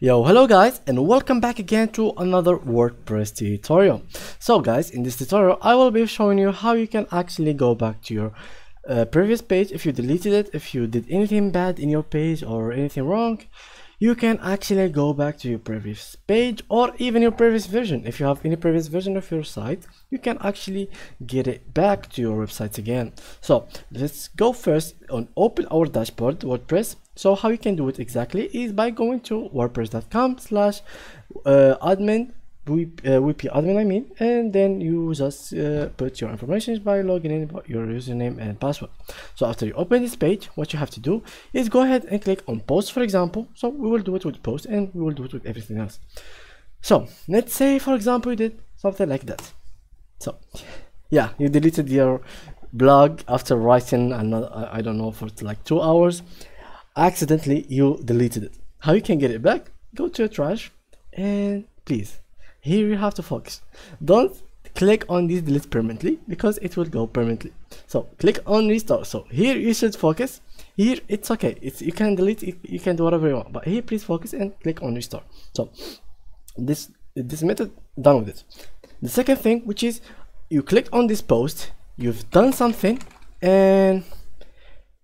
Yo, hello guys and welcome back again to another WordPress tutorial. So guys, in this tutorial I will be showing you how you can actually go back to your uh, previous page if you deleted it, if you did anything bad in your page or anything wrong, you can actually go back to your previous page or even your previous version. If you have any previous version of your site, you can actually get it back to your website again. So let's go first on open our dashboard WordPress so how you can do it exactly is by going to wordpress.com slash uh, admin WP uh, admin I mean and then you just uh, put your information by logging in your username and password. So after you open this page what you have to do is go ahead and click on post for example. So we will do it with post and we will do it with everything else. So let's say for example you did something like that. So yeah you deleted your blog after writing another I don't know for like two hours accidentally you deleted it. How you can get it back? Go to your trash and please here you have to focus. Don't click on this delete permanently because it will go permanently. So click on restore so here you should focus. Here it's okay. It's you can delete it, you can do whatever you want. But here please focus and click on restore so this this method done with it. The second thing which is you click on this post. You've done something and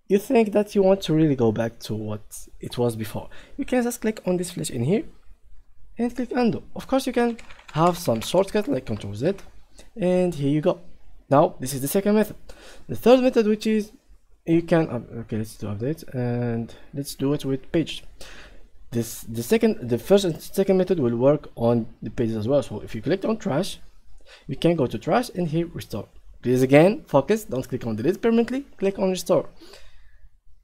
you think that you want to really go back to what it was before? You can just click on this flash in here and click undo. Of course you can have some shortcut like ctrl z and here you go. Now this is the second method. The third method which is you can okay let's do update and let's do it with page this the second the first and second method will work on the pages as well. So if you click on trash you can go to trash and here restore. Please again focus. Don't click on delete permanently. Click on restore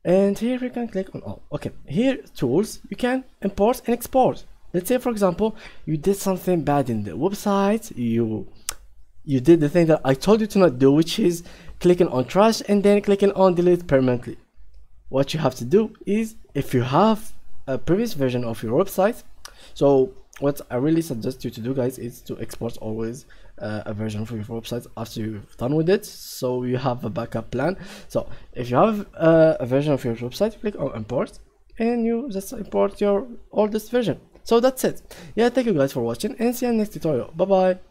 and here we can click on all. Okay here tools you can import and export. Let's say for example you did something bad in the website you you did the thing that i told you to not do which is clicking on trash and then clicking on delete permanently. What you have to do is if you have a previous version of your website so what I really suggest you to do guys is to export always uh, a version for your website after you've done with it so you have a backup plan. So if you have uh, a version of your website click on import and you just import your oldest version. So that's it. Yeah thank you guys for watching and see you in next tutorial. Bye bye